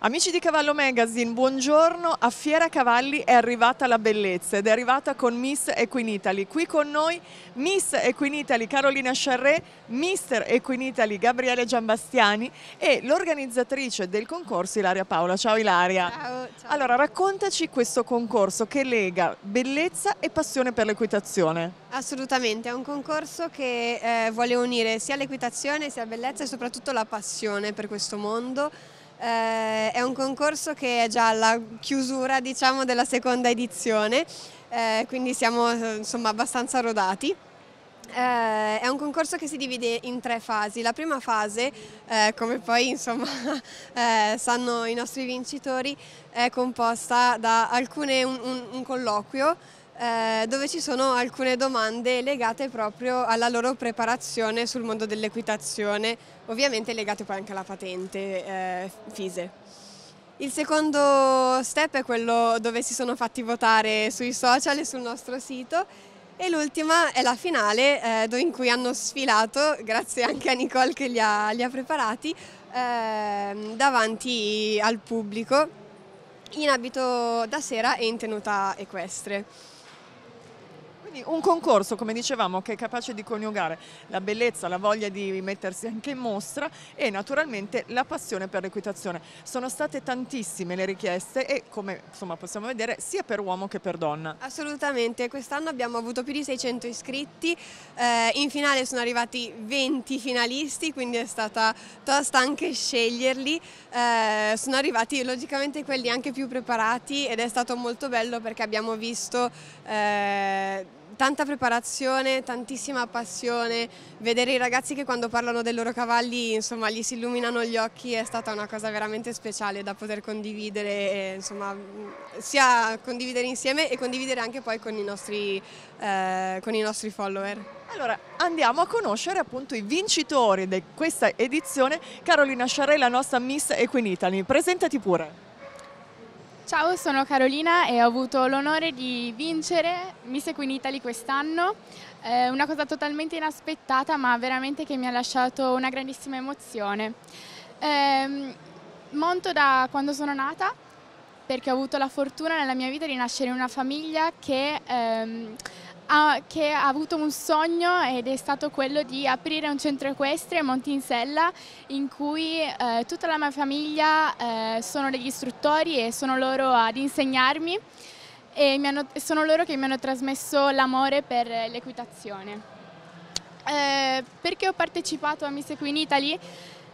Amici di Cavallo Magazine, buongiorno. A Fiera Cavalli è arrivata la bellezza ed è arrivata con Miss Equinitaly. Qui con noi Miss Equinitaly Carolina Charret, Mister Equinitaly Gabriele Giambastiani e l'organizzatrice del concorso Ilaria Paola. Ciao Ilaria. Ciao, ciao. Allora, raccontaci questo concorso che lega bellezza e passione per l'equitazione. Assolutamente, è un concorso che eh, vuole unire sia l'equitazione sia la bellezza e soprattutto la passione per questo mondo. Eh, è un concorso che è già alla chiusura diciamo, della seconda edizione, eh, quindi siamo insomma, abbastanza rodati. Eh, è un concorso che si divide in tre fasi. La prima fase, eh, come poi insomma, eh, sanno i nostri vincitori, è composta da alcune, un, un, un colloquio eh, dove ci sono alcune domande legate proprio alla loro preparazione sul mondo dell'equitazione, ovviamente legate poi anche alla patente eh, FISE. Il secondo step è quello dove si sono fatti votare sui social e sul nostro sito e l'ultima è la finale eh, in cui hanno sfilato, grazie anche a Nicole che li ha, li ha preparati, eh, davanti al pubblico in abito da sera e in tenuta equestre. Quindi un concorso, come dicevamo, che è capace di coniugare la bellezza, la voglia di mettersi anche in mostra e naturalmente la passione per l'equitazione. Sono state tantissime le richieste e come insomma, possiamo vedere sia per uomo che per donna. Assolutamente, quest'anno abbiamo avuto più di 600 iscritti, eh, in finale sono arrivati 20 finalisti, quindi è stata tosta anche sceglierli, eh, sono arrivati logicamente quelli anche più preparati ed è stato molto bello perché abbiamo visto eh, tanta preparazione, tantissima passione, vedere i ragazzi che quando parlano dei loro cavalli insomma gli si illuminano gli occhi è stata una cosa veramente speciale da poter condividere, insomma, sia condividere insieme e condividere anche poi con i nostri, eh, con i nostri follower. Allora andiamo a conoscere appunto i vincitori di questa edizione, Carolina Sciarè, la nostra Miss Equinitali, presentati pure. Ciao, sono Carolina e ho avuto l'onore di vincere Miss Equin Italy quest'anno. Eh, una cosa totalmente inaspettata ma veramente che mi ha lasciato una grandissima emozione. Eh, monto da quando sono nata perché ho avuto la fortuna nella mia vita di nascere in una famiglia che ehm, che ha avuto un sogno ed è stato quello di aprire un centro equestre a Montinsella in cui eh, tutta la mia famiglia eh, sono degli istruttori e sono loro ad insegnarmi e hanno, sono loro che mi hanno trasmesso l'amore per l'equitazione. Eh, perché ho partecipato a Miss Equin Italy?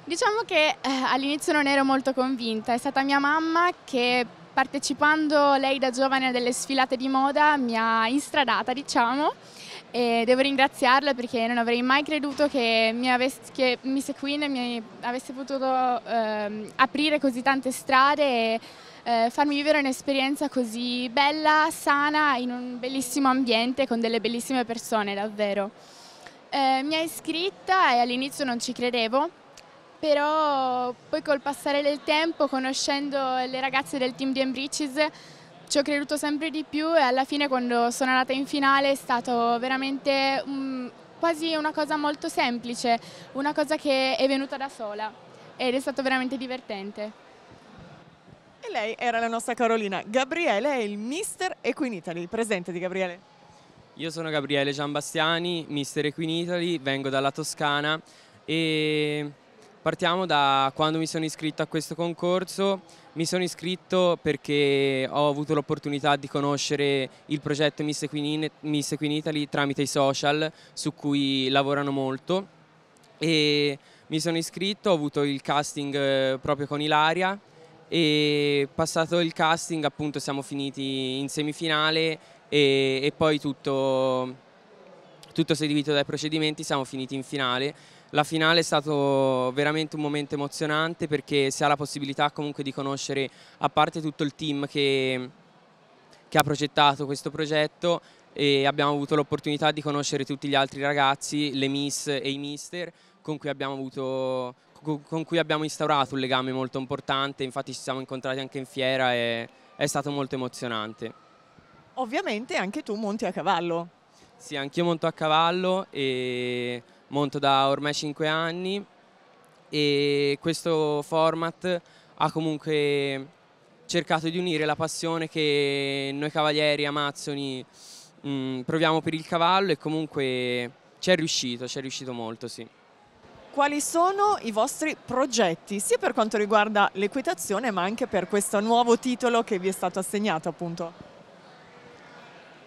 Diciamo che eh, all'inizio non ero molto convinta, è stata mia mamma che partecipando lei da giovane a delle sfilate di moda mi ha instradata diciamo e devo ringraziarla perché non avrei mai creduto che, mi avesse, che Miss Queen mi avesse potuto eh, aprire così tante strade e eh, farmi vivere un'esperienza così bella, sana, in un bellissimo ambiente con delle bellissime persone davvero. Eh, mi ha iscritta e all'inizio non ci credevo però poi col passare del tempo, conoscendo le ragazze del team di Embreaches, ci ho creduto sempre di più e alla fine quando sono andata in finale è stato veramente um, quasi una cosa molto semplice, una cosa che è venuta da sola ed è stato veramente divertente. E lei era la nostra Carolina. Gabriele è il mister Equinitaly. Presente di Gabriele. Io sono Gabriele Giambastiani, mister Equinitaly, vengo dalla Toscana e Partiamo da quando mi sono iscritto a questo concorso. Mi sono iscritto perché ho avuto l'opportunità di conoscere il progetto Miss Equin, Miss Equin Italy tramite i social su cui lavorano molto. E mi sono iscritto, ho avuto il casting eh, proprio con Ilaria. E passato il casting appunto siamo finiti in semifinale e, e poi tutto, tutto seguito dai procedimenti siamo finiti in finale la finale è stato veramente un momento emozionante perché si ha la possibilità comunque di conoscere, a parte tutto il team che, che ha progettato questo progetto, e abbiamo avuto l'opportunità di conoscere tutti gli altri ragazzi, le miss e i mister, con cui abbiamo, avuto, con cui abbiamo instaurato un legame molto importante, infatti ci siamo incontrati anche in fiera e è stato molto emozionante. Ovviamente anche tu monti a cavallo. Sì, anch'io monto a cavallo e monto da ormai 5 anni e questo format ha comunque cercato di unire la passione che noi cavalieri amazzoni mh, mm, proviamo per il cavallo e comunque ci è riuscito, ci è riuscito molto, sì. Quali sono i vostri progetti, sia per quanto riguarda l'equitazione ma anche per questo nuovo titolo che vi è stato assegnato appunto?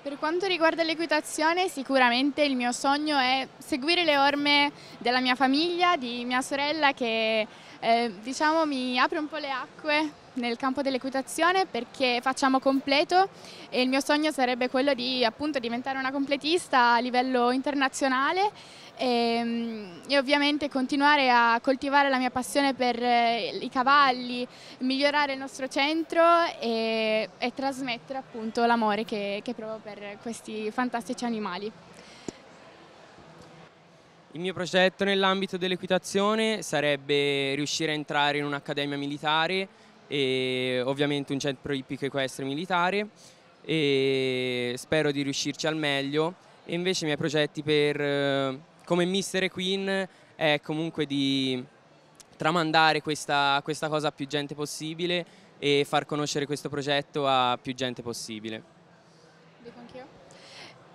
Per quanto riguarda l'equitazione sicuramente il mio sogno è seguire le orme della mia famiglia, di mia sorella che eh, diciamo mi apre un po' le acque nel campo dell'equitazione perché facciamo completo e il mio sogno sarebbe quello di appunto diventare una completista a livello internazionale e, ehm, e, ovviamente continuare a coltivare la mia passione per eh, i cavalli, migliorare il nostro centro e, e trasmettere appunto l'amore che, che provo per questi fantastici animali. Il mio progetto nell'ambito dell'equitazione sarebbe riuscire a entrare in un'accademia militare e ovviamente un centro ippico equestre militare e spero di riuscirci al meglio e invece i miei progetti per eh, come Mister e Queen è comunque di tramandare questa, questa cosa a più gente possibile e far conoscere questo progetto a più gente possibile. Dico anch'io.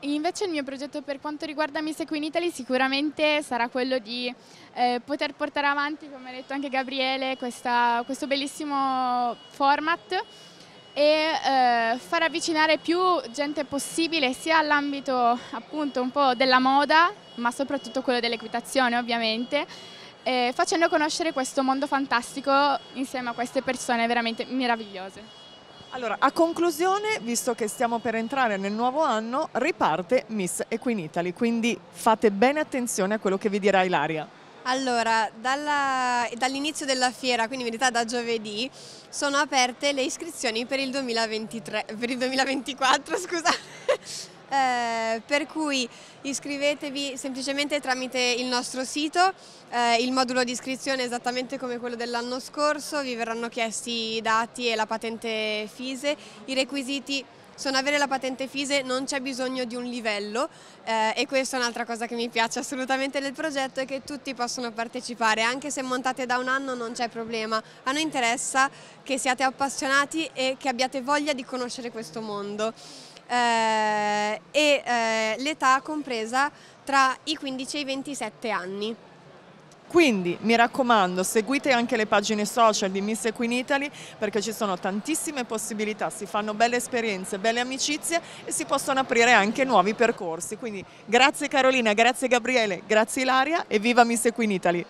Invece il mio progetto per quanto riguarda Miss Queen Italy sicuramente sarà quello di eh, poter portare avanti, come ha detto anche Gabriele, questa, questo bellissimo format e eh, far avvicinare più gente possibile sia all'ambito appunto un po' della moda ma soprattutto quello dell'equitazione ovviamente eh, facendo conoscere questo mondo fantastico insieme a queste persone veramente meravigliose. Allora, a conclusione, visto che stiamo per entrare nel nuovo anno, riparte Miss Equinitaly, quindi fate bene attenzione a quello che vi dirà Ilaria. Allora, dall'inizio della fiera, quindi in verità da giovedì, sono aperte le iscrizioni per il, 2023, per il 2024, scusate. Eh, per cui iscrivetevi semplicemente tramite il nostro sito, eh, il modulo di iscrizione è esattamente come quello dell'anno scorso, vi verranno chiesti i dati e la patente FISE, i requisiti sono avere la patente FISE, non c'è bisogno di un livello eh, e questa è un'altra cosa che mi piace assolutamente del progetto è che tutti possono partecipare, anche se montate da un anno non c'è problema. A noi interessa che siate appassionati e che abbiate voglia di conoscere questo mondo. Eh, e eh, l'età compresa tra i 15 e i 27 anni. Quindi mi raccomando seguite anche le pagine social di Miss Equin Italy perché ci sono tantissime possibilità, si fanno belle esperienze, belle amicizie e si possono aprire anche nuovi percorsi. Quindi grazie Carolina, grazie Gabriele, grazie Ilaria e viva Miss Equin Italy!